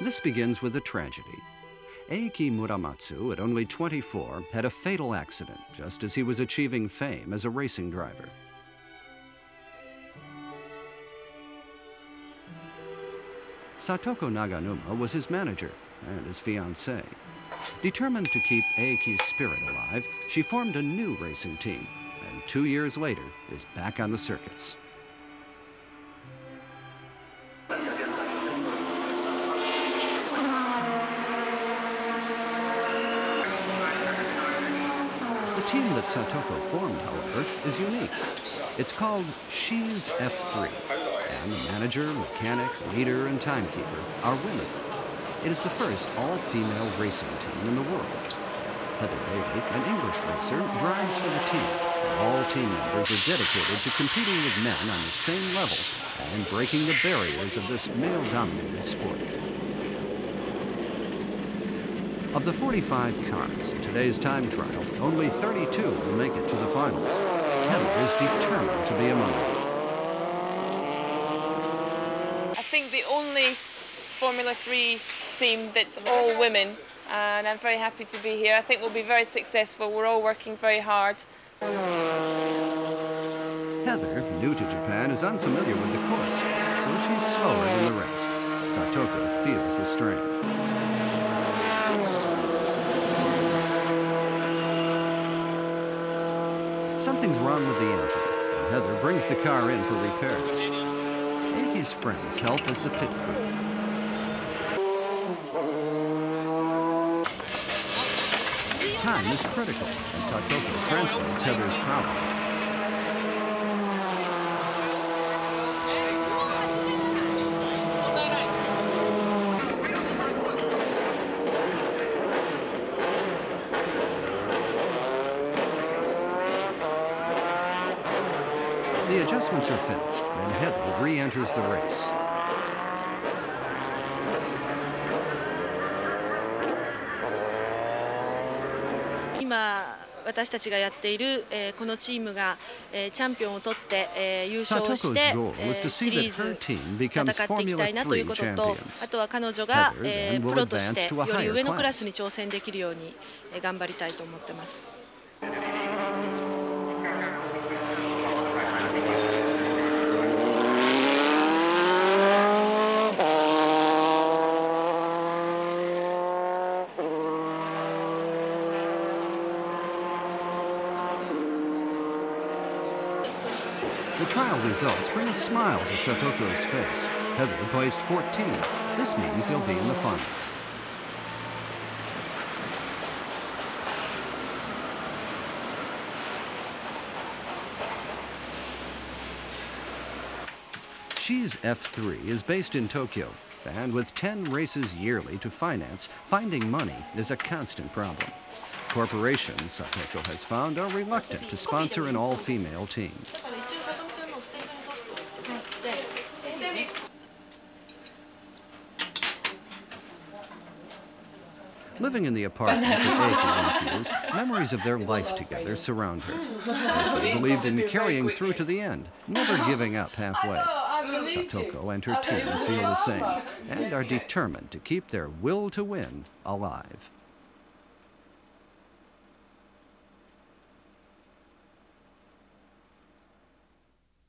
This begins with a tragedy. Eiki Muramatsu, at only 24, had a fatal accident just as he was achieving fame as a racing driver. Satoko Naganuma was his manager and his fiancée. Determined to keep Eiki's spirit alive, she formed a new racing team, and two years later is back on the circuits. Team that Satoko formed, however, is unique. It's called She's F3, and the manager, mechanic, leader, and timekeeper are women. It is the first all-female racing team in the world. Heather Bailey, an English racer, drives for the team. All team members are dedicated to competing with men on the same level and breaking the barriers of this male-dominated sport. Of the 45 cars in today's time trial, only 32 will make it to the finals. Heather is determined to be among them. I think the only Formula 3 team that's all women, and I'm very happy to be here. I think we'll be very successful. We're all working very hard. Heather, new to Japan, is unfamiliar with the course, so she's slower than the rest. Satoko feels the strain. Something's wrong with the engine, and Heather brings the car in for repairs. Eiki's friends help as the pit crew. Time is critical, and Satoko translates Heather's problem. 今私たちがやっている、このチームが、チャンピオンを取って、優勝して、シリーズ戦っていきたいなということとあとは彼女が、プロとしてより上のクラスに挑戦できるように、頑張りたいと思っています。The trial results bring a smile to Satoko's face. Heather placed 14. This means they'll be in the finals. She's F3 is based in Tokyo, and with 10 races yearly to finance, finding money is a constant problem. Corporations, Satoko has found, are reluctant to sponsor an all-female team. Living in the apartment that Eiki used, memories of their life together surround her. They believed in carrying through to the end, never giving up halfway. Satoko and her team feel the same and are determined to keep their will to win alive.